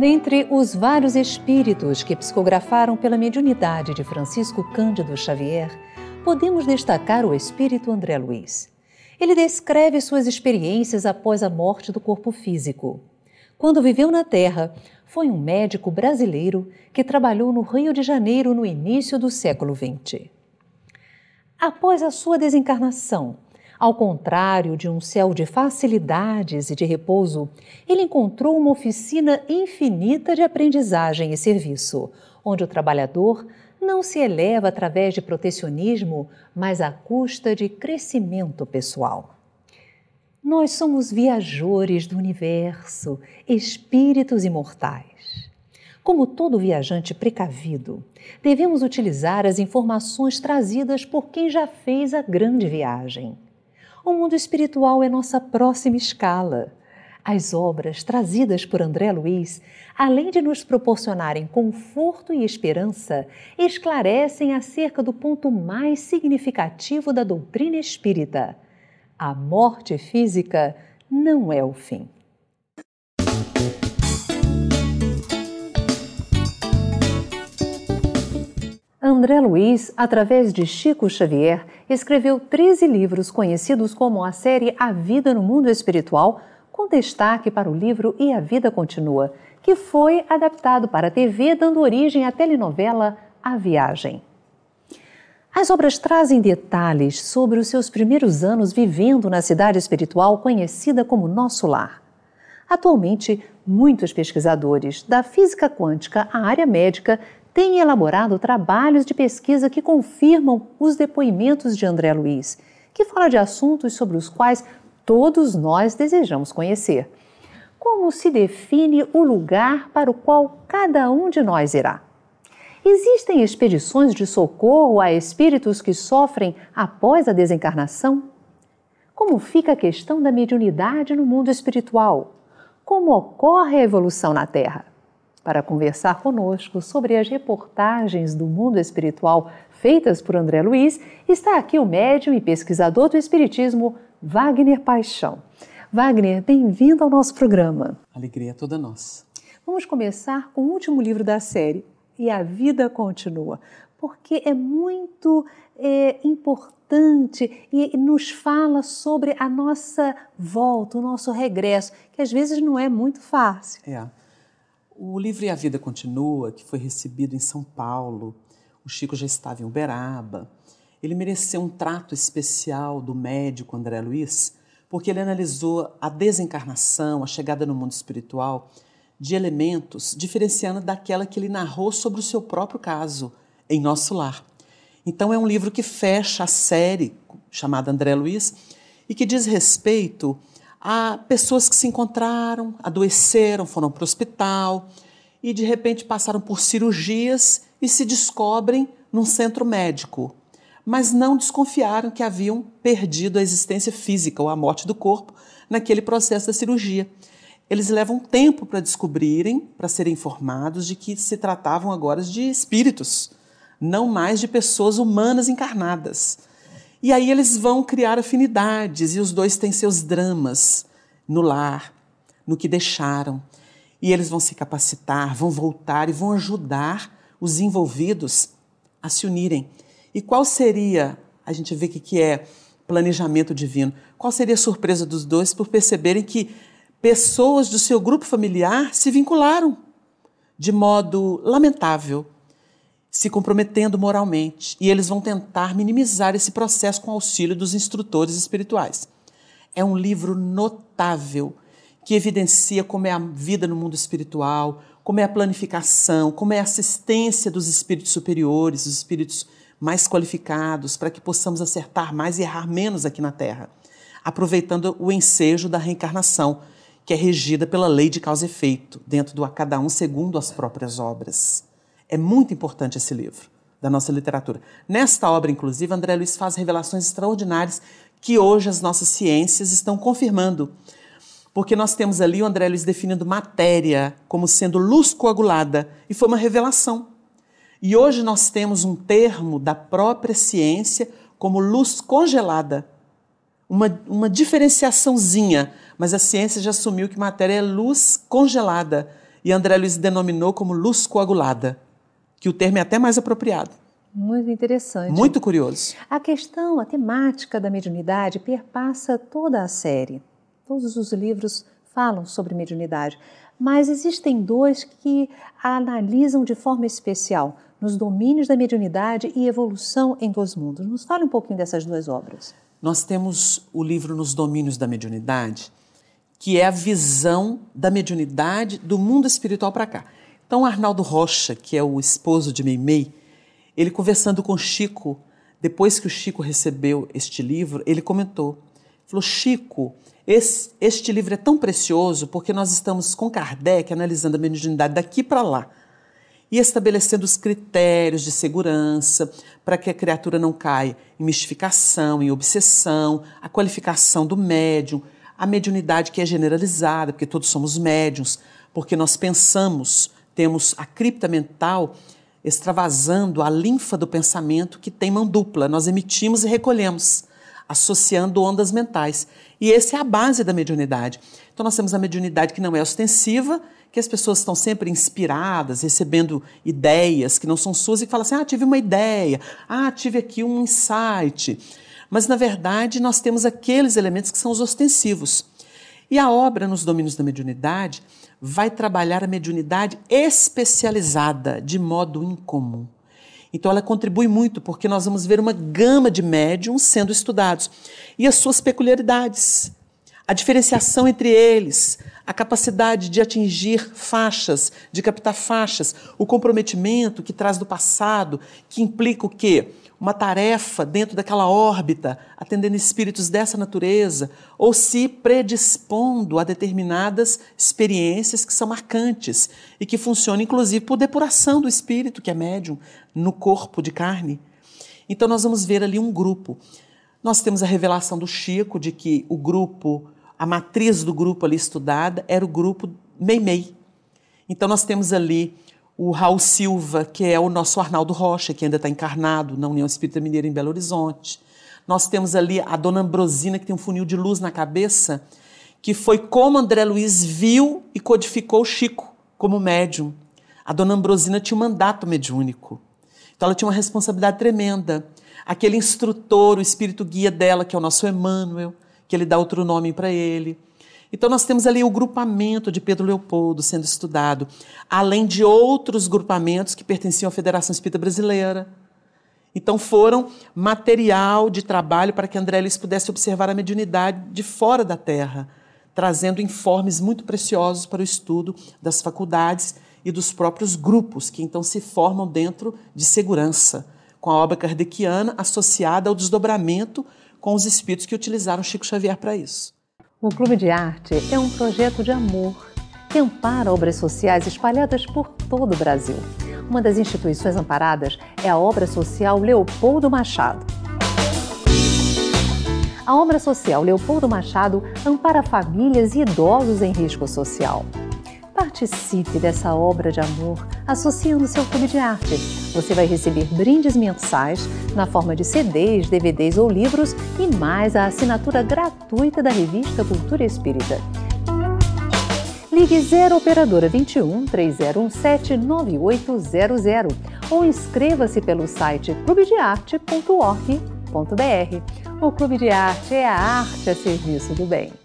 Dentre os vários espíritos que psicografaram pela mediunidade de Francisco Cândido Xavier, podemos destacar o espírito André Luiz. Ele descreve suas experiências após a morte do corpo físico. Quando viveu na Terra, foi um médico brasileiro que trabalhou no Rio de Janeiro no início do século XX. Após a sua desencarnação, ao contrário de um céu de facilidades e de repouso, ele encontrou uma oficina infinita de aprendizagem e serviço, onde o trabalhador não se eleva através de protecionismo, mas à custa de crescimento pessoal. Nós somos viajores do universo, espíritos imortais. Como todo viajante precavido, devemos utilizar as informações trazidas por quem já fez a grande viagem o mundo espiritual é nossa próxima escala. As obras trazidas por André Luiz, além de nos proporcionarem conforto e esperança, esclarecem acerca do ponto mais significativo da doutrina espírita: a morte física não é o fim. André Luiz, através de Chico Xavier, escreveu 13 livros conhecidos como a série A Vida no Mundo Espiritual, com destaque para o livro E a Vida Continua, que foi adaptado para a TV, dando origem à telenovela A Viagem. As obras trazem detalhes sobre os seus primeiros anos vivendo na cidade espiritual conhecida como Nosso Lar. Atualmente, muitos pesquisadores, da física quântica à área médica, tem elaborado trabalhos de pesquisa que confirmam os depoimentos de André Luiz, que fala de assuntos sobre os quais todos nós desejamos conhecer. Como se define o lugar para o qual cada um de nós irá? Existem expedições de socorro a espíritos que sofrem após a desencarnação? Como fica a questão da mediunidade no mundo espiritual? Como ocorre a evolução na Terra? Para conversar conosco sobre as reportagens do mundo espiritual feitas por André Luiz, está aqui o médium e pesquisador do Espiritismo, Wagner Paixão. Wagner, bem-vindo ao nosso programa. Alegria toda nossa. Vamos começar com o último livro da série, E a Vida Continua, porque é muito é, importante e nos fala sobre a nossa volta, o nosso regresso, que às vezes não é muito fácil. É. O livro E a Vida Continua, que foi recebido em São Paulo, o Chico já estava em Uberaba, ele mereceu um trato especial do médico André Luiz, porque ele analisou a desencarnação, a chegada no mundo espiritual, de elementos diferenciando daquela que ele narrou sobre o seu próprio caso, em Nosso Lar. Então é um livro que fecha a série chamada André Luiz e que diz respeito Há pessoas que se encontraram, adoeceram, foram para o hospital e de repente passaram por cirurgias e se descobrem num centro médico, mas não desconfiaram que haviam perdido a existência física ou a morte do corpo naquele processo da cirurgia. Eles levam tempo para descobrirem, para serem informados de que se tratavam agora de espíritos, não mais de pessoas humanas encarnadas. E aí eles vão criar afinidades e os dois têm seus dramas no lar, no que deixaram. E eles vão se capacitar, vão voltar e vão ajudar os envolvidos a se unirem. E qual seria, a gente vê que, que é planejamento divino, qual seria a surpresa dos dois por perceberem que pessoas do seu grupo familiar se vincularam de modo lamentável se comprometendo moralmente, e eles vão tentar minimizar esse processo com auxílio dos instrutores espirituais. É um livro notável que evidencia como é a vida no mundo espiritual, como é a planificação, como é a assistência dos espíritos superiores, dos espíritos mais qualificados, para que possamos acertar mais e errar menos aqui na Terra, aproveitando o ensejo da reencarnação, que é regida pela lei de causa e efeito, dentro do a cada um segundo as próprias obras. É muito importante esse livro da nossa literatura. Nesta obra, inclusive, André Luiz faz revelações extraordinárias que hoje as nossas ciências estão confirmando. Porque nós temos ali o André Luiz definindo matéria como sendo luz coagulada, e foi uma revelação. E hoje nós temos um termo da própria ciência como luz congelada. Uma, uma diferenciaçãozinha, mas a ciência já assumiu que matéria é luz congelada e André Luiz denominou como luz coagulada, que o termo é até mais apropriado. Muito interessante. Muito curioso. A questão, a temática da mediunidade perpassa toda a série. Todos os livros falam sobre mediunidade, mas existem dois que a analisam de forma especial nos domínios da mediunidade e evolução em dois mundos. Nos fale um pouquinho dessas duas obras. Nós temos o livro Nos Domínios da Mediunidade, que é a visão da mediunidade do mundo espiritual para cá. Então, Arnaldo Rocha, que é o esposo de Meimei, ele conversando com Chico, depois que o Chico recebeu este livro, ele comentou, falou, Chico, esse, este livro é tão precioso porque nós estamos com Kardec analisando a mediunidade daqui para lá e estabelecendo os critérios de segurança para que a criatura não caia em mistificação, em obsessão, a qualificação do médium, a mediunidade que é generalizada, porque todos somos médiums, porque nós pensamos, temos a cripta mental extravasando a linfa do pensamento que tem mão dupla. Nós emitimos e recolhemos, associando ondas mentais. E essa é a base da mediunidade. Então nós temos a mediunidade que não é ostensiva, que as pessoas estão sempre inspiradas, recebendo ideias que não são suas e falam assim: ah, tive uma ideia, ah, tive aqui um insight. Mas, na verdade, nós temos aqueles elementos que são os ostensivos. E a obra nos domínios da mediunidade vai trabalhar a mediunidade especializada, de modo incomum. Então, ela contribui muito, porque nós vamos ver uma gama de médiums sendo estudados e as suas peculiaridades, a diferenciação entre eles, a capacidade de atingir faixas, de captar faixas, o comprometimento que traz do passado, que implica o quê? Uma tarefa dentro daquela órbita, atendendo espíritos dessa natureza, ou se predispondo a determinadas experiências que são marcantes e que funcionam, inclusive, por depuração do espírito, que é médium, no corpo de carne. Então, nós vamos ver ali um grupo. Nós temos a revelação do Chico de que o grupo, a matriz do grupo ali estudada, era o grupo Meimei. Então, nós temos ali o Raul Silva, que é o nosso Arnaldo Rocha, que ainda está encarnado na União Espírita Mineira em Belo Horizonte. Nós temos ali a dona Ambrosina, que tem um funil de luz na cabeça, que foi como André Luiz viu e codificou Chico como médium. A dona Ambrosina tinha um mandato mediúnico. Então ela tinha uma responsabilidade tremenda. Aquele instrutor, o espírito guia dela, que é o nosso Emmanuel, que ele dá outro nome para ele então, nós temos ali o grupamento de Pedro Leopoldo sendo estudado, além de outros grupamentos que pertenciam à Federação Espírita Brasileira. Então, foram material de trabalho para que André Luiz pudesse observar a mediunidade de fora da Terra, trazendo informes muito preciosos para o estudo das faculdades e dos próprios grupos que então se formam dentro de segurança, com a obra kardeciana associada ao desdobramento com os espíritos que utilizaram Chico Xavier para isso. O Clube de Arte é um projeto de amor que ampara obras sociais espalhadas por todo o Brasil. Uma das instituições amparadas é a obra social Leopoldo Machado. A obra social Leopoldo Machado ampara famílias e idosos em risco social. Participe dessa obra de amor associando-se ao Clube de Arte. Você vai receber brindes mensais na forma de CDs, DVDs ou livros e mais a assinatura gratuita da revista Cultura Espírita. Ligue 0 Operadora 21 3017 9800 ou inscreva-se pelo site clubedearte.org.br. O Clube de Arte é a arte a serviço do bem.